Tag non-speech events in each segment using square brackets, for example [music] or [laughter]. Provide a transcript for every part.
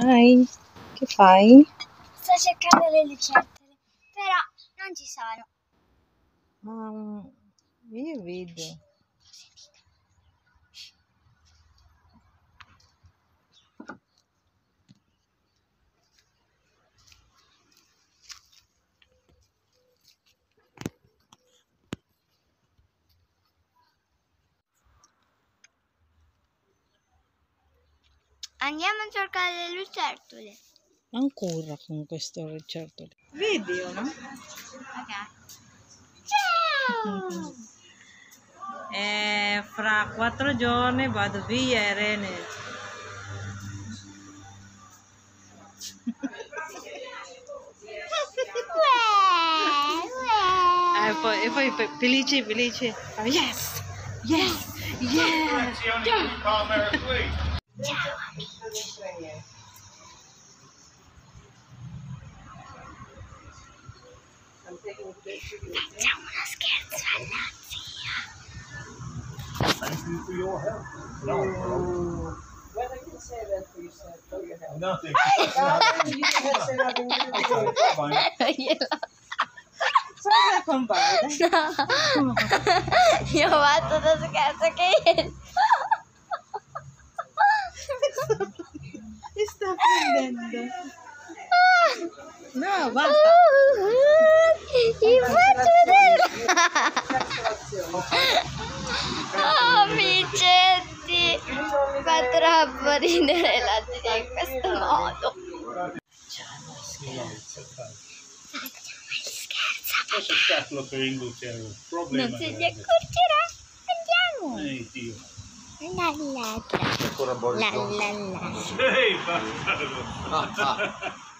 Dai, che fai? Sto cercando le lucertole, però non ci sono. Ah, io vedo. Andiamo a cercare le lucertole. Ancora con questo ricerto. Vedi o no? Ok. Ciao! Eh, fra quattro giorni vado via Irene. [laughs] E poi, e poi fe- felice, felice. Ah, yes! Yes! Yes! Ciao Thank you for your help. No, no. Well, I prendendo. No, basta. Ti faccio vedere. Oh, Vincetti. Fa troppo ridere la zia in questo modo. Questo cazzo per Inghilterra. Problema. Non se ne accorgerà. Andiamo. Ehi, Dio. La la la. Ancora Boris La Johnson. la la. Ehi, bastardo.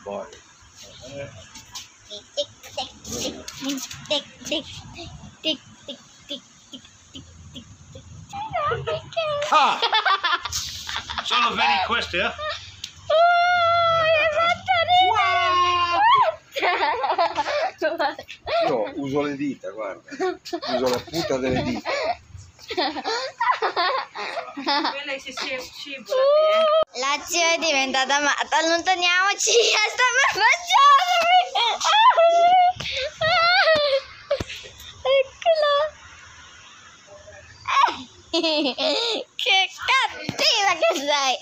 Boy. Tic tic tic tic tic tic tic tic? Ah! Sono veri questi, eh? Oh! Io uso le dita, guarda. Uso la punta delle dita. Quella si scivola. eh. La zia è diventata matta, allontaniamoci, sta per Eccola! Che cattiva che sei!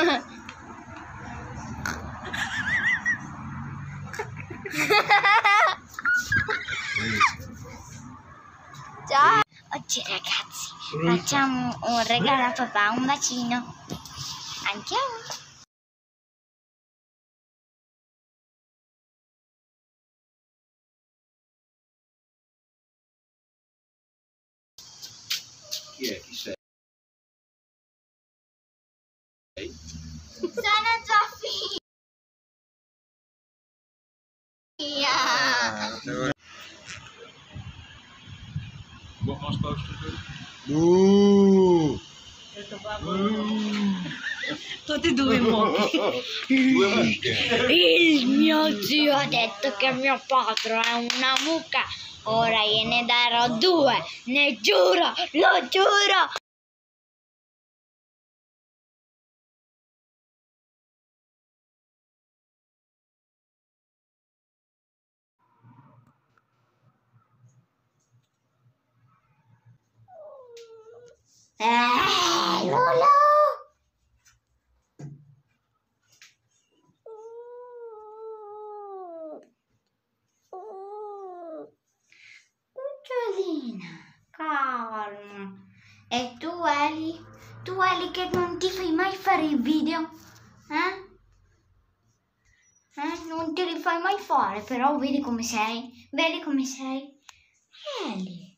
Ah! [laughs] Ciao! Oggi ragazzi facciamo un regalo a papà, un bacino. Andiamo! Chi è? Chi sei? Sono Sofia! What am I supposed to do? Uh, Tutti e due muochi. Il mio zio ha detto che mio padre è una mucca. Ora gliene darò due, ne giuro, lo giuro. Eh, Lolo! Cucciolina, calma. E tu, Eli? Tu, Eli, che non ti fai mai fare il video? Eh? Eh? Non te li fai mai fare, però vedi come sei. Vedi come sei. Eli.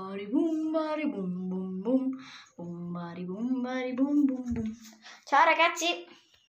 bari boom bari boom boom boom boom bari boom bari boom boom boom ciao ragazzi!